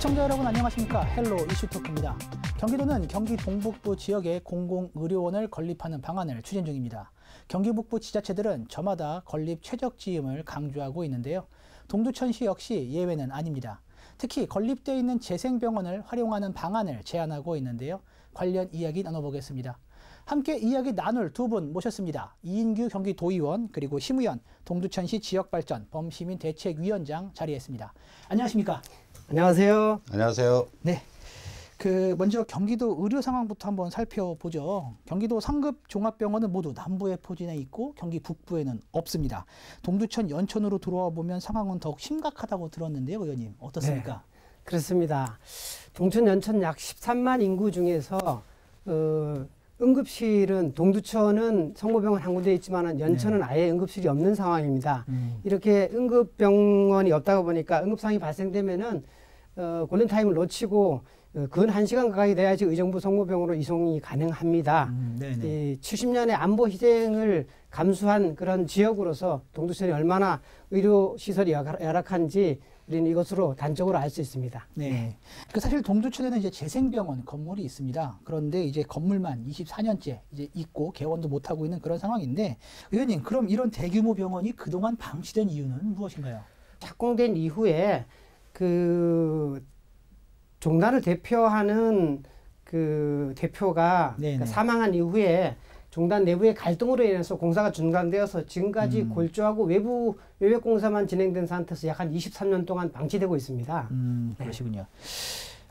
시청자 여러분 안녕하십니까 헬로 이슈토크입니다. 경기도는 경기 동북부 지역에 공공의료원을 건립하는 방안을 추진 중입니다. 경기 북부 지자체들은 저마다 건립 최적지임을 강조하고 있는데요. 동두천시 역시 예외는 아닙니다. 특히 건립되어 있는 제생병원을 활용하는 방안을 제안하고 있는데요. 관련 이야기 나눠보겠습니다. 함께 이야기 나눌 두 분 모셨습니다. 이인규 경기도의원 그리고 심우현 동두천시 지역발전 범시민 대책위원장 자리했습니다. 안녕하십니까? 안녕하세요. 안녕하세요. 네. 그 먼저 경기도 의료 상황부터 한번 살펴보죠. 경기도 상급 종합병원은 모두 남부에 포진해 있고 경기 북부에는 없습니다. 동두천 연천으로 들어와 보면 상황은 더욱 심각하다고 들었는데요, 의원님 어떻습니까? 네, 그렇습니다. 동천 연천 약 13만 인구 중에서 어, 응급실은 동두천은 성모병원 한 군데 있지만 연천은 네. 아예 응급실이 없는 상황입니다. 음. 이렇게 응급병원이 없다가 보니까 응급상이 발생되면은 어, 골든타임을 놓치고 어, 근 1시간 가까이 돼야지 의정부 성모병으로 이송이 가능합니다. 음, 이 70년의 안보 희생을 감수한 그런 지역으로서 동두천이 얼마나 의료시설이 열악한지 우리는 이것으로 단적으로 알 수 있습니다. 네. 그 사실 동두천에는 이제 재생병원 건물이 있습니다. 그런데 이제 건물만 24년째 이제 있고 개원도 못 하고 있는 그런 상황인데 의원님 그럼 이런 대규모 병원이 그동안 방치된 이유는 무엇인가요? 착공된 이후에 그 종단을 대표하는 그 대표가 그러니까 사망한 이후에 종단 내부의 갈등으로 인해서 공사가 중단되어서 지금까지 음. 골조하고 외부 외벽 공사만 진행된 상태에서 약 한 23년 동안 방치되고 있습니다. 음, 그러시군요. 네.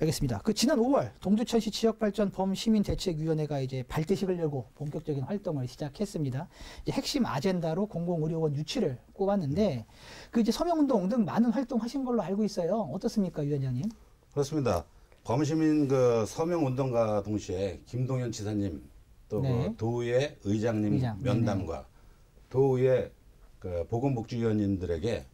알겠습니다. 그 지난 5월 동두천시 지역발전 범시민대책위원회가 이제 발대식을 열고 본격적인 활동을 시작했습니다. 이제 핵심 아젠다로 공공의료원 유치를 꼽았는데 그 이제 서명운동 등 많은 활동하신 걸로 알고 있어요. 어떻습니까, 위원장님? 그렇습니다. 범시민 그 서명운동과 동시에 김동연 지사님 또 네. 그 도의회 의장님 의장. 면담과 네네. 도의회 그 보건복지위원님들에게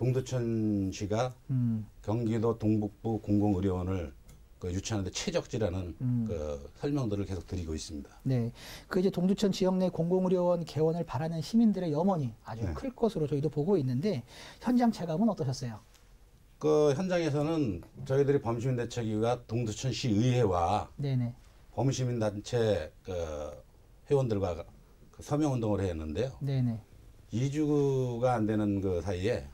동두천시가 음. 경기도 동북부 공공의료원을 그 유치하는데 최적지라는 음. 그 설명들을 계속 드리고 있습니다. 네, 그 이제 동두천 지역 내 공공의료원 개원을 바라는 시민들의 염원이 아주 네. 클 것으로 저희도 보고 있는데 현장 체감은 어떠셨어요? 그 현장에서는 저희들이 범시민 대책위가 동두천시 의회와 네네. 범시민 단체 그 회원들과 그 서명 운동을 했는데요. 네네. 2주가 안 되는 그 사이에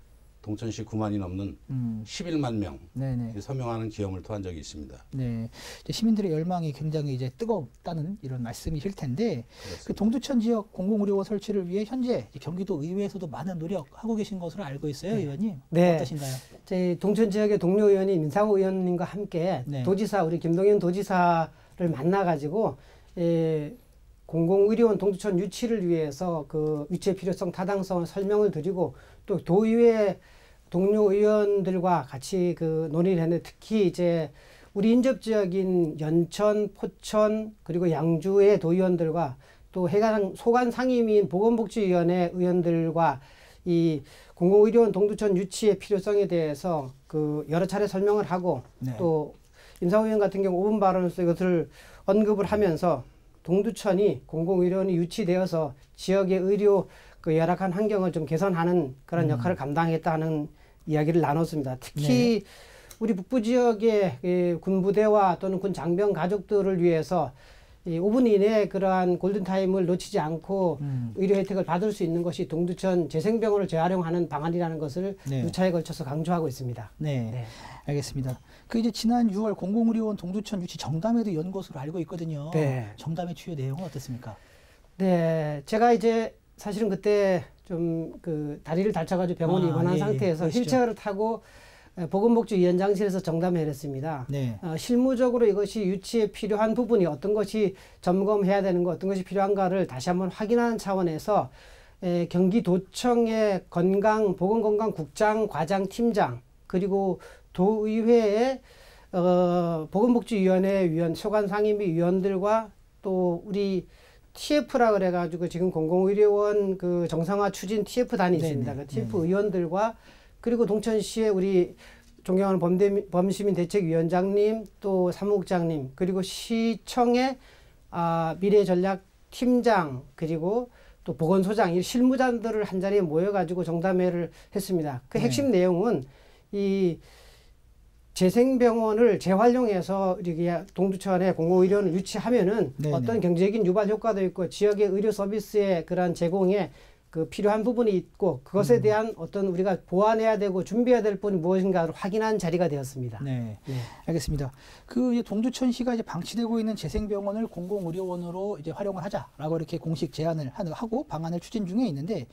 동천시 9만이 넘는 음. 11만 명 네네. 서명하는 기염을 토한 적이 있습니다. 네, 시민들의 열망이 굉장히 이제 뜨겁다는 이런 말씀이실 텐데 그 동두천 지역 공공의료원 설치를 위해 현재 경기도 의회에서도 많은 노력하고 계신 것으로 알고 있어요, 네. 의원님. 네. 어떠신가요? 제 동천 지역의 동료 의원인 민상호 의원님과 함께 네. 도지사 우리 김동현 도지사 를 만나가지고 예, 공공의료원 동두천 유치를 위해서 그 유치의 필요성 타당성을 설명을 드리고 또 도의회 동료 의원들과 같이 그 논의를 했는데 특히 이제 우리 인접 지역인 연천, 포천 그리고 양주의 도의원들과 또 해당 소관 상임위인 보건복지위원회 의원들과 이 공공의료원 동두천 유치의 필요성에 대해서 그 여러 차례 설명을 하고 네. 또 임상호 의원 같은 경우 5분 발언으로서 이것을 언급을 하면서 동두천이 공공의료원이 유치되어서 지역의 의료 그 열악한 환경을 좀 개선하는 그런 음. 역할을 감당했다는 이야기를 나눴습니다. 특히 네. 우리 북부 지역의 군부대와 또는 군 장병 가족들을 위해서 이 5분 이내에 그러한 골든타임을 놓치지 않고 음. 의료 혜택을 받을 수 있는 것이 동두천 재생병원을 재활용하는 방안이라는 것을 네. 누차에 걸쳐서 강조하고 있습니다. 네. 네. 알겠습니다. 그 이제 지난 6월 공공의료원 동두천 유치 정담회도 연 것으로 알고 있거든요. 네. 정담회 주요 내용은 어떻습니까? 네. 제가 이제 사실은 그때 좀 그 다리를 다쳐가지고 병원에 아, 입원한 예, 예. 상태에서 예, 휠체어를 타고 보건복지위원장실에서 정담회를 했습니다. 네. 어, 실무적으로 이것이 유치에 필요한 부분이 어떤 것이 점검해야 되는 것, 어떤 것이 필요한가를 다시 한번 확인하는 차원에서 에, 경기도청의 건강 보건건강국장 과장 팀장 그리고 도의회의 어, 보건복지위원회 위원 소관 상임위 위원들과 또 우리 TF라 그래가지고 지금 공공의료원 그 정상화 추진 TF단이 있습니다. 그 TF 네네. 의원들과 그리고 동천시의 우리 존경하는 범대, 범시민 대책위원장님 또 사무국장님 그리고 시청의 아, 미래전략 팀장 그리고 또 보건소장 이 실무자들을 한 자리에 모여가지고 정담회를 했습니다. 그 핵심 네. 내용은 이 재생병원을 재활용해서 이렇게 동두천에 공공의료원을 유치하면은 네네. 어떤 경제적인 유발 효과도 있고 지역의 의료 서비스의 그런 제공에 그 필요한 부분이 있고 그것에 대한 어떤 우리가 보완해야 되고 준비해야 될 부분이 무엇인가를 확인한 자리가 되었습니다. 네, 네. 알겠습니다. 그 이제 동두천시가 이제 방치되고 있는 재생병원을 공공의료원으로 이제 활용을 하자라고 이렇게 공식 제안을 하고 방안을 추진 중에 있는데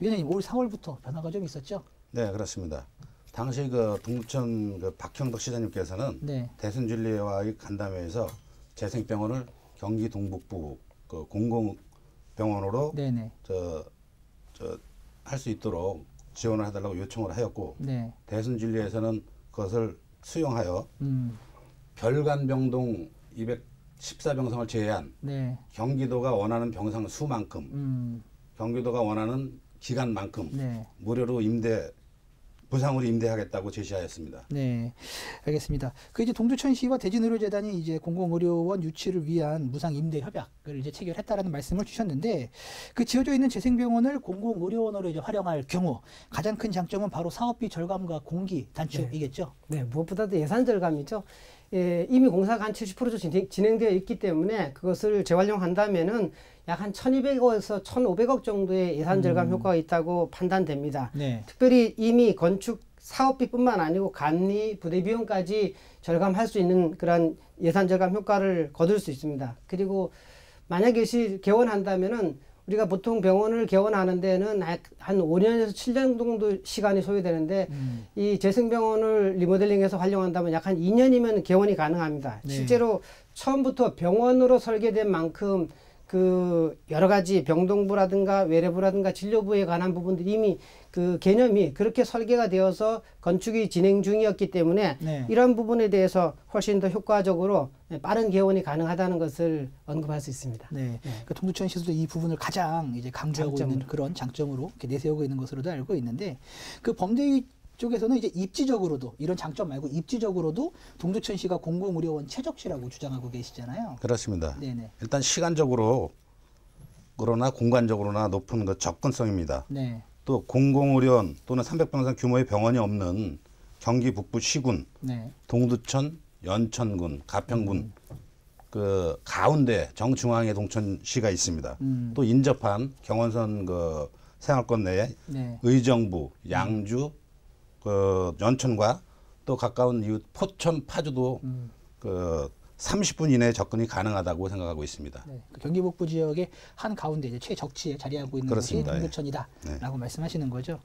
위원장님 올 4월부터 변화가 좀 있었죠? 네, 그렇습니다. 당시 그 동천 그 박형덕 시장님께서는 네, 대순진리와의 간담회에서 재생병원을 경기 동북부 그 공공병원으로 네, 네, 저저 할 수 있도록 지원을 해달라고 요청을 하였고 네, 대순진리에서는 그것을 수용하여 음, 별관병동 214병상을 제외한 네, 경기도가 원하는 병상 수만큼 음, 경기도가 원하는 기간만큼 네. 무료로 임대 부상으로 임대하겠다고 제시하였습니다. 네, 알겠습니다. 그 이제 동두천시와 대진의료재단이 이제 공공의료원 유치를 위한 무상 임대 협약을 이제 체결했다라는 말씀을 주셨는데 그 지어져 있는 재생병원을 공공의료원으로 이제 활용할 경우 가장 큰 장점은 바로 사업비 절감과 공기 단축이겠죠. 네, 무엇보다도 예산 절감이죠. 예, 이미 공사가 한 70% 진행, 진행 되어 있기 때문에 그것을 재활용한다면은 약 한 1,200억에서 1,500억 정도의 예산 절감 효과가 있다고 판단됩니다. 네, 특별히 이미 건축 사업비뿐만 아니고 감리, 부대 비용까지 절감할 수 있는 그런 예산 절감 효과를 거둘 수 있습니다. 그리고 만약에 시 개원한다면은 우리가 보통 병원을 개원하는 데는 약한 5년에서 7년 정도 시간이 소요되는데 음, 이 재생병원을 리모델링해서 활용한다면 약 한 2년이면 개원이 가능합니다. 네. 실제로 처음부터 병원으로 설계된 만큼 그 여러 가지 병동부라든가 외래부라든가 진료부에 관한 부분들이 이미 그 개념이 그렇게 설계가 되어서 건축이 진행 중이었기 때문에 네. 이런 부분에 대해서 훨씬 더 효과적으로 빠른 개원이 가능하다는 것을 언급할 수 있습니다. 네. 그 동두천시도 이 부분을 가장 이제 강조하고 있는 장점으로. 그런 장점으로 이렇게 내세우고 있는 것으로도 알고 있는데 그 범대위 쪽에서는 이제 입지적으로도 이런 장점 말고 입지적으로도 동두천시가 공공의료원 최적시라고 주장하고 계시잖아요. 그렇습니다. 네네. 일단 시간적으로 그러나 공간적으로나 높은 그 접근성입니다. 네. 또 공공의료원 또는 300병상 규모의 병원이 없는 경기 북부 시군, 네. 동두천, 연천군, 가평군 그 가운데 정중앙에 동천시가 있습니다. 음. 또 인접한 경원선 그 생활권 내에 네. 의정부, 양주, 그 연천과 또 가까운 이웃 포천, 파주도 음. 그 30분 이내에 접근이 가능하다고 생각하고 있습니다. 네. 그 경기 북부 지역의 한 가운데 이제 최적지에 자리하고 있는 그렇습니다. 곳이 예. 동두천이다라고 말씀하시는 거죠.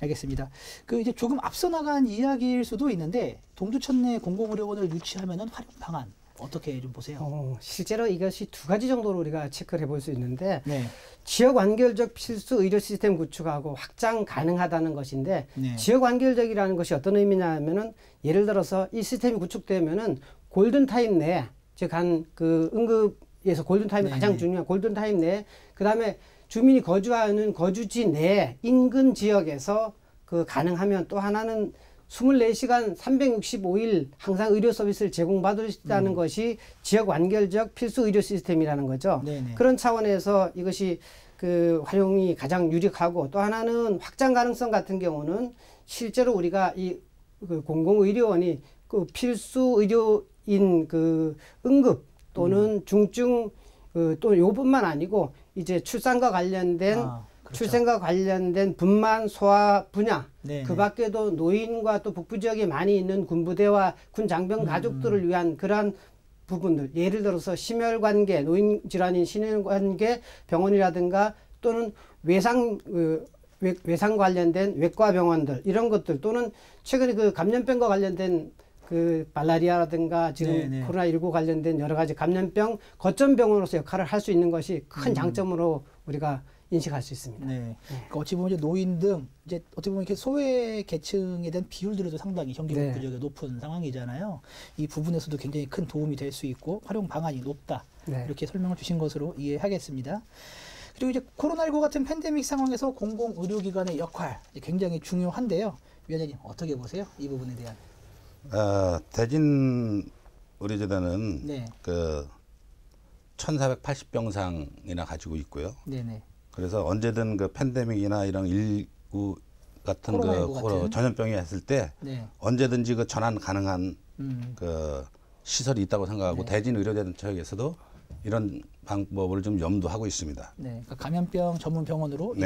알겠습니다. 그 이제 조금 앞서 나간 이야기일 수도 있는데 동두천 내 공공의료원을 유치하면은 활용 방안 어떻게 좀 보세요? 어, 실제로 이것이 두 가지 정도로 우리가 체크를 해볼 수 있는데 네. 지역 완결적 필수 의료 시스템 구축하고 확장 가능하다는 것인데 네. 지역 완결적이라는 것이 어떤 의미냐면은 예를 들어서 이 시스템이 구축되면은 골든 타임 내에 즉한 그 응급에서 골든 타임이 네, 가장 네. 중요한 골든 타임 내에 그다음에 주민이 거주하는 거주지 내에 인근 지역에서 그 가능하면 또 하나는 24시간 365일 항상 의료 서비스를 제공받을 수 있다는 음. 것이 지역 완결적 필수 의료 시스템이라는 거죠. 네네. 그런 차원에서 이것이 그 활용이 가장 유력하고 또 하나는 확장 가능성 같은 경우는 실제로 우리가 이 그 공공의료원이 그 필수 의료인 그 응급 또는 중증 그 또 요뿐만 아니고 이제 출산과 관련된 아, 그렇죠. 출생과 관련된 분만 소아 분야 네네. 그 밖에도 노인과 또 북부 지역에 많이 있는 군부대와 군 장병 음, 가족들을 위한 그러한 부분들 예를 들어서 심혈관계 노인 질환인 심혈관계 병원이라든가 또는 외상 그 외, 외상 관련된 외과 병원들 이런 것들 또는 최근에 그 감염병과 관련된 그 말라리아라든가 지금 네네. 코로나 19 관련된 여러 가지 감염병 거점 병원으로서 역할을 할 수 있는 것이 큰 음. 장점으로 우리가 인식할 수 있습니다. 네. 그러니까 어찌 보면 이제 노인 등 이제 어떻게 보면 이렇게 소외 계층에 대한 비율들도 상당히 경기 네. 북부 지역에 높은 상황이잖아요. 이 부분에서도 굉장히 큰 도움이 될 수 있고 활용 방안이 높다. 네. 이렇게 설명을 주신 것으로 이해하겠습니다. 그리고 이제 코로나19 같은 팬데믹 상황에서 공공 의료기관의 역할 이제 굉장히 중요한데요. 위원장님 어떻게 보세요? 이 부분에 대한. 어, 대진 의료재단은 네. 그 1,480 병상이나 가지고 있고요. 네네. 그래서 언제든 그 팬데믹이나 이런 일구 같은 그 같은. 전염병이 했을 때 네. 언제든지 그 전환 가능한 음. 그 시설이 있다고 생각하고 네. 대진 의료대책에서도 이런 방법을 좀 염두하고 있습니다. 네, 그러니까 감염병 전문 병원으로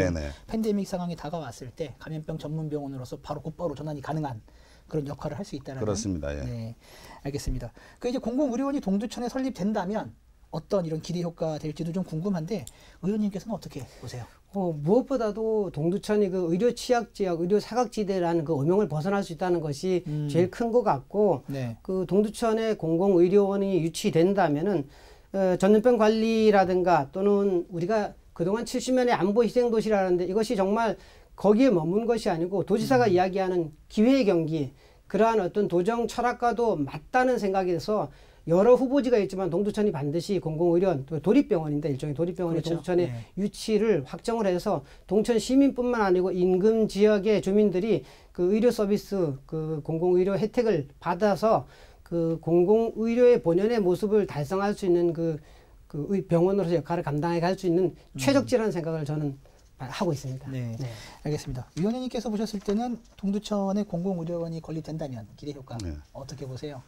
팬데믹 상황이 다가왔을 때 감염병 전문 병원으로서 바로 곧바로 전환이 가능한 그런 역할을 할 수 있다는 그렇습니다. 예. 네, 알겠습니다. 그 이제 공공의료원이 동두천에 설립된다면 어떤 이런 기대 효과가 될지도 좀 궁금한데 의원님께서는 어떻게 보세요? 어, 무엇보다도 동두천이 그 의료 취약 지역, 의료 사각지대라는 그 오명을 벗어날 수 있다는 것이 음. 제일 큰 것 같고 네. 그 동두천에 공공 의료원이 유치된다면은 어, 전염병 관리라든가 또는 우리가 그동안 70년의 안보 희생 도시라는데 이것이 정말 거기에 머문 것이 아니고 도지사가 음. 이야기하는 기회의 경기 그러한 어떤 도정 철학과도 맞다는 생각이 돼서 여러 후보지가 있지만 동두천이 반드시 공공의료원 도립병원인데 일종의 도립병원이 그렇죠. 동두천에 네. 유치를 확정을 해서 동천 시민뿐만 아니고 인근 지역의 주민들이 그 의료 서비스 그 공공의료 혜택을 받아서 그 공공의료의 본연의 모습을 달성할 수 있는 그, 그 병원으로서 역할을 감당해 갈 수 있는 음. 최적지라는 생각을 저는 하고 있습니다. 네. 네. 알겠습니다. 위원님께서 보셨을 때는 동두천에 공공의료원이 건립된다면 기대 효과 네. 어떻게 보세요?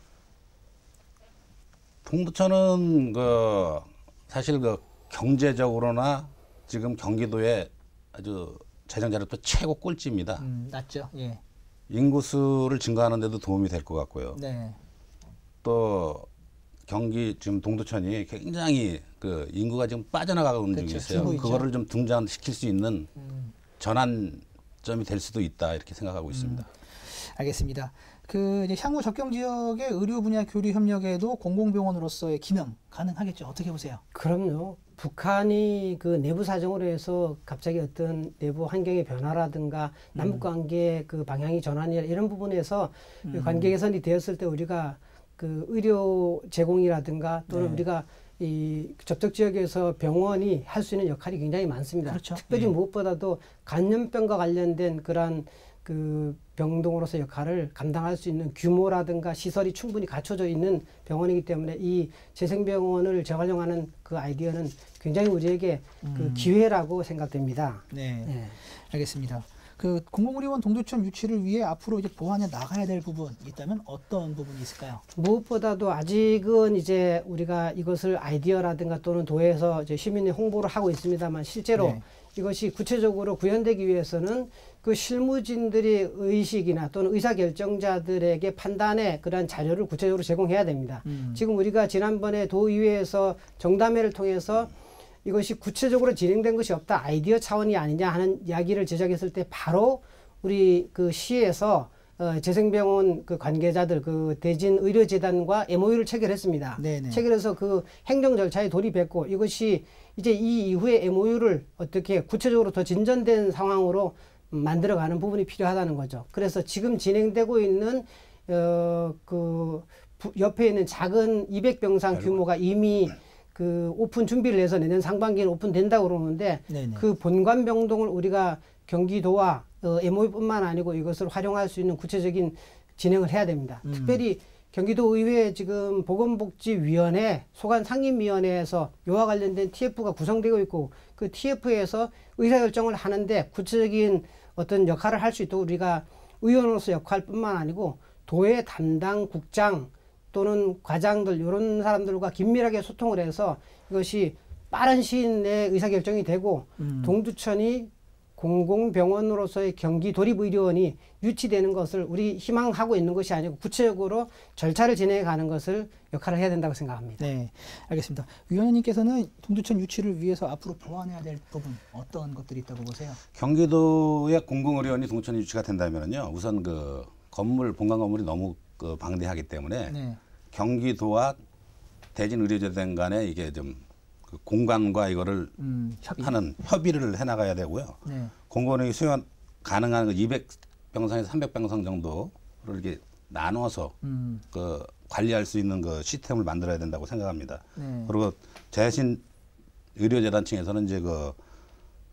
동두천은 그 사실 그 경제적으로나 지금 경기도에 아주 재정 자료도 최고 꼴찌입니다. 음, 낮죠. 예. 인구수를 증가하는 데도 도움이 될 것 같고요. 네. 또 경기 지금 동두천이 굉장히 그 인구가 지금 빠져나가고 있는 중에 있어요. 그거를 좀 등장시킬 수 있는 음. 전환점이 될 수도 있다 이렇게 생각하고 음. 있습니다. 알겠습니다. 그 이제 향후 접경 지역의 의료 분야 교류 협력에도 공공병원으로서의 기능 가능하겠죠. 어떻게 보세요? 그럼요. 북한이 그 내부 사정으로 해서 갑자기 어떤 내부 환경의 변화라든가 남북 음. 관계 그 방향이 전환이 이런 부분에서 음. 관계 개선이 되었을 때 우리가 그 의료 제공이라든가 또는 네. 우리가 이 접촉 지역에서 병원이 할 수 있는 역할이 굉장히 많습니다. 그렇죠. 특별히 네. 무엇보다도 간염병과 관련된 그러한 그 병동으로서 역할을 감당할 수 있는 규모라든가 시설이 충분히 갖춰져 있는 병원이기 때문에 이 재생병원을 재활용하는 그 아이디어는 굉장히 우리에게 그 음. 그 기회라고 생각됩니다. 네. 네. 알겠습니다. 그 공공의료원 동두천 유치를 위해 앞으로 이제 보완해 나가야 될 부분 있다면 어떤 부분이 있을까요? 무엇보다도 아직은 이제 우리가 이것을 아이디어라든가 또는 도에서 시민이 홍보를 하고 있습니다만 실제로 네. 이것이 구체적으로 구현되기 위해서는 그 실무진들의 의식이나 또는 의사결정자들에게 판단의 그러한 자료를 구체적으로 제공해야 됩니다. 음. 지금 우리가 지난번에 도의회에서 정담회를 통해서 이것이 구체적으로 진행된 것이 없다. 아이디어 차원이 아니냐 하는 이야기를 제작했을 때 바로 우리 그 시에서 어, 재생병원 그 관계자들 그 대진 의료재단과 MOU를 체결했습니다. 네네. 체결해서 그 행정 절차에 돌입했고 이것이 이제 이 이후에 MOU를 어떻게 구체적으로 더 진전된 상황으로 만들어가는 부분이 필요하다는 거죠. 그래서 지금 진행되고 있는 어, 그 옆에 있는 작은 200병상 규모가 이미 그 오픈 준비를 해서 내년 상반기에 오픈된다고 그러는데 네네. 그 본관 병동을 우리가 경기도와 어, MOU뿐만 아니고 이것을 활용할 수 있는 구체적인 진행을 해야 됩니다. 음. 특별히 경기도 의회 지금 보건복지위원회 소관 상임위원회에서 이와 관련된 TF가 구성되고 있고 그 TF에서 의사결정을 하는데 구체적인 어떤 역할을 할 수 있도록 우리가 의원으로서 역할뿐만 아니고 도의 담당 국장 또는 과장들 이런 사람들과 긴밀하게 소통을 해서 이것이 빠른 시일 내에 의사결정이 되고 음. 동두천이 공공병원으로서의 경기 도립 의료원이 유치되는 것을 우리 희망하고 있는 것이 아니고 구체적으로 절차를 진행해 가는 것을 역할을 해야 된다고 생각합니다. 네, 알겠습니다. 위원님께서는 동두천 유치를 위해서 앞으로 보완해야 될 부분 어떤 것들이 있다고 보세요? 경기도의 공공의료원이 동두천 유치가 된다면요, 우선 그 건물 본관 건물이 너무 그 방대하기 때문에 네. 경기도와 대진의료재단 간에 이게 좀 그 공간과 이거를 음, 협의. 하는 협의를 해나가야 되고요. 네. 공공의 수용 가능한 그 200병상에서 300병상 정도를 이렇게 나눠서 음. 그 관리할 수 있는 그 시스템을 만들어야 된다고 생각합니다. 네. 그리고 대신 의료재단 층에서는 이제 그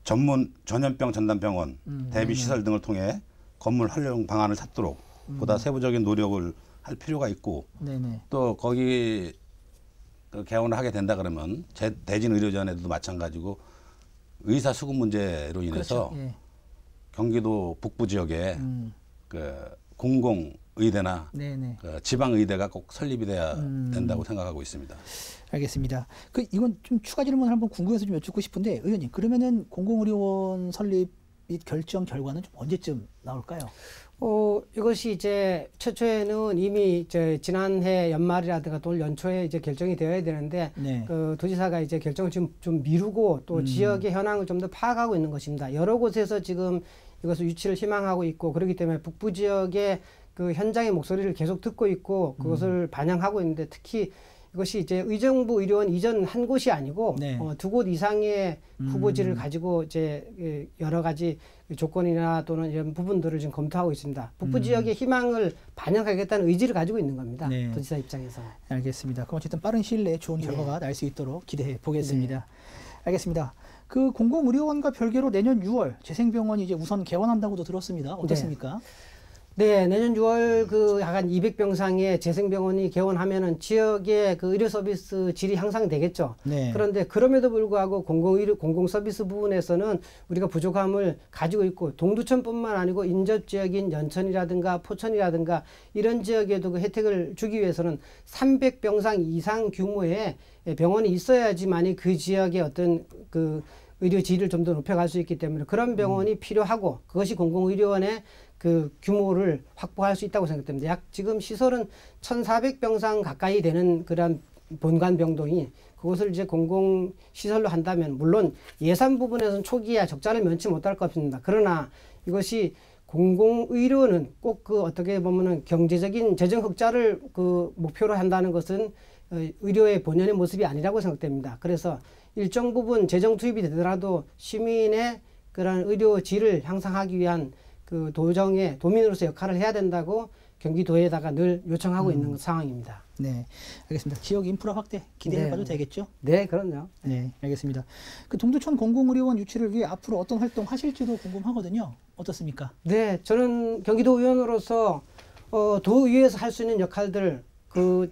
전문 전염병 전담병원 음, 대비 시설 등을 통해 건물 활용 방안을 찾도록 음. 보다 세부적인 노력을 할 필요가 있고 네네. 또 거기 그 개원을 하게 된다 그러면 제, 대진 의료전에도 마찬가지고 의사 수급 문제로 인해서 그렇죠. 예. 경기도 북부 지역에 음. 그 공공 의대나 그 지방 의대가 꼭 설립이 돼야 음. 된다고 생각하고 있습니다. 알겠습니다. 그 이건 좀 추가 질문을 한번 궁금해서 좀 여쭙고 싶은데 의원님 그러면은 공공의료원 설립 및 결정 결과는 좀 언제쯤 나올까요? 어, 이것이 이제 최초에는 이미 이제 지난해 연말이라든가 또 연초에 이제 결정이 되어야 되는데 네. 그 도지사가 이제 결정을 지금 좀 미루고 또 음. 지역의 현황을 좀 더 파악하고 있는 것입니다. 여러 곳에서 지금 이것을 유치를 희망하고 있고 그렇기 때문에 북부 지역의 그 현장의 목소리를 계속 듣고 있고 그것을 음. 반영하고 있는데 특히 이것이 이제 의정부 의료원 이전 한 곳이 아니고 네. 어, 두 곳 이상의 후보지를 음. 가지고 이제 예, 여러 가지 조건이나 또는 이런 부분들을 지금 검토하고 있습니다. 북부 음. 지역의 희망을 반영하겠다는 의지를 가지고 있는 겁니다. 네. 도지사 입장에서. 알겠습니다. 그럼 어쨌든 빠른 시일 내에 좋은 네. 결과가 네. 날수 있도록 기대해 보겠습니다. 네. 알겠습니다. 그 공공의료원과 별개로 내년 6월 재생병원이 이제 우선 개원한다고도 들었습니다. 어떻습니까? 네. 네, 내년 6월 그 약간 200병상의 재생병원이 개원하면은 지역의 그 의료 서비스 질이 향상되겠죠. 네. 그런데 그럼에도 불구하고 공공 의료 공공 서비스 부분에서는 우리가 부족함을 가지고 있고 동두천뿐만 아니고 인접 지역인 연천이라든가 포천이라든가 이런 지역에도 그 혜택을 주기 위해서는 300병상 이상 규모의 병원이 있어야지만이 그 지역의 어떤 그 의료 질을 좀 더 높여갈 수 있기 때문에 그런 병원이 음. 필요하고 그것이 공공의료원의 그 규모를 확보할 수 있다고 생각됩니다. 약 지금 시설은 1,400병상 가까이 되는 그런 본관 병동이 그것을 이제 공공 시설로 한다면 물론 예산 부분에서는 초기에 적자를 면치 못할 것 같습니다. 그러나 이것이 공공 의료는 꼭 그 어떻게 보면은 경제적인 재정 흑자를 그 목표로 한다는 것은 어, 의료의 본연의 모습이 아니라고 생각됩니다. 그래서 일정 부분 재정 투입이 되더라도 시민의 그런 의료 질을 향상하기 위한 그 도정의 도민으로서 역할을 해야 된다고 경기도에다가 늘 요청하고 음. 있는 상황입니다. 네, 알겠습니다. 지역 인프라 확대 기대해봐도 네. 되겠죠? 네, 그럼요. 네, 알겠습니다. 그 동두천 공공의료원 유치를 위해 앞으로 어떤 활동 하실지도 궁금하거든요. 어떻습니까? 네, 저는 경기도 의원으로서 어, 도의회에서 할 수 있는 역할들 그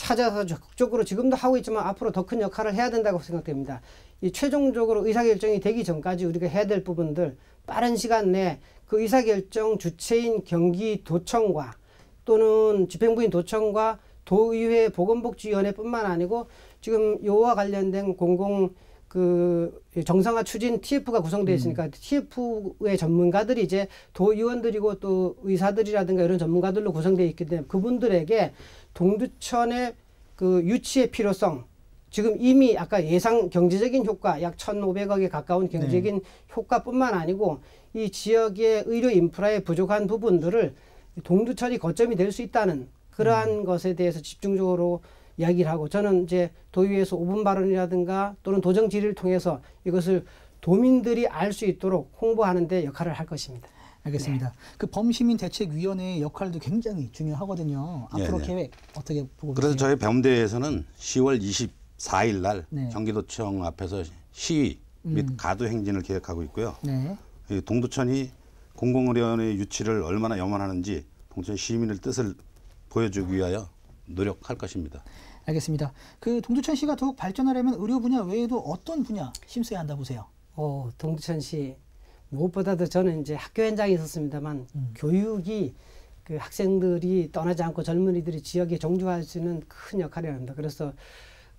찾아서 적극적으로 지금도 하고 있지만 앞으로 더 큰 역할을 해야 된다고 생각됩니다. 이 최종적으로 의사결정이 되기 전까지 우리가 해야 될 부분들 빠른 시간 내에 그 의사결정 주체인 경기도청과 또는 집행부인 도청과 도의회 보건복지위원회뿐만 아니고 지금 요와 관련된 공공 그 정상화 추진 TF가 구성되어 있으니까 음. TF의 전문가들이 이제 도의원들이고 또 의사들이라든가 이런 전문가들로 구성되어 있기 때문에 그분들에게 동두천의 그 유치의 필요성 지금 이미 아까 예상 경제적인 효과 약 천오백억에 가까운 경제적인 네. 효과뿐만 아니고 이 지역의 의료 인프라의 부족한 부분들을 동두천이 거점이 될 수 있다는 그러한 음. 것에 대해서 집중적으로 이야기를 하고 저는 이제 도의회에서 5분 발언이라든가 또는 도정 질의를 통해서 이것을 도민들이 알 수 있도록 홍보하는 데 역할을 할 것입니다. 알겠습니다. 네. 그 범시민 대책위원회의 역할도 굉장히 중요하거든요. 앞으로 네, 네. 계획 어떻게 보고 그래서 저희 병대에서는 10월 24일 날 네. 경기도청 앞에서 시위 및 음. 가두 행진을 계획하고 있고요. 네. 동두천이 공공의료원의 유치를 얼마나 염원하는지 동천 시민의 뜻을 보여주기 위하여 노력할 것입니다. 알겠습니다. 그 동두천 시가 더욱 발전하려면 의료 분야 외에도 어떤 분야 힘써야 한다 보세요? 어, 동두천 시 무엇보다도 저는 이제 학교 현장에 있었습니다만 음. 교육이 그 학생들이 떠나지 않고 젊은이들이 지역에 종주할 수 있는 큰 역할을 합니다. 그래서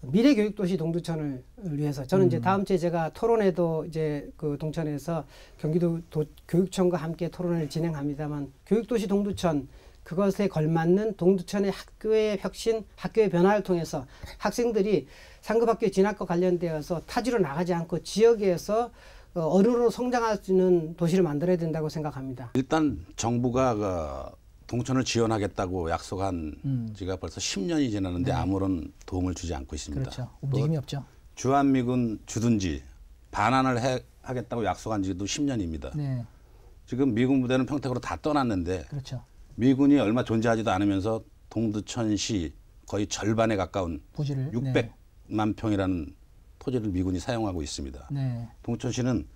미래 교육 도시 동두천을 위해서 저는 음. 이제 다음 주에 제가 토론회도 이제 그 동천에서 경기도 도, 교육청과 함께 토론을 진행합니다만 교육 도시 동두천 그것에 걸맞는 동두천의 학교의 혁신, 학교의 변화를 통해서 학생들이 상급학교 진학과 관련되어서 타지로 나가지 않고 지역에서 어, 어른으로 성장할 수 있는 도시를 만들어야 된다고 생각합니다. 일단 정부가 그 동천을 지원하겠다고 약속한 음. 지가 벌써 10년이 지났는데 네. 아무런 도움을 주지 않고 있습니다. 그렇죠. 움직임이 없죠. 주한미군 주둔지 반환을 해, 하겠다고 약속한 지도 10년입니다. 네. 지금 미군 부대는 평택으로 다 떠났는데 그렇죠. 미군이 얼마 존재하지도 않으면서 동두천시 거의 절반에 가까운 부지를 600만 네. 평이라는 토지를 미군이 사용하고 있습니다. 네. 동천시는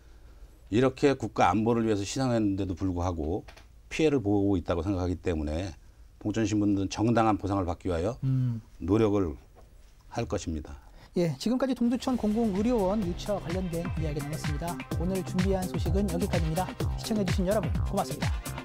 이렇게 국가 안보를 위해서 희생했는데도 불구하고 피해를 보고 있다고 생각하기 때문에 동천 신분들은 정당한 보상을 받기 위하여 음. 노력을 할 것입니다. 예, 지금까지 동두천 공공의료원 유치와 관련된 이야기 나눴습니다. 오늘 준비한 소식은 여기까지입니다. 시청해주신 여러분 고맙습니다.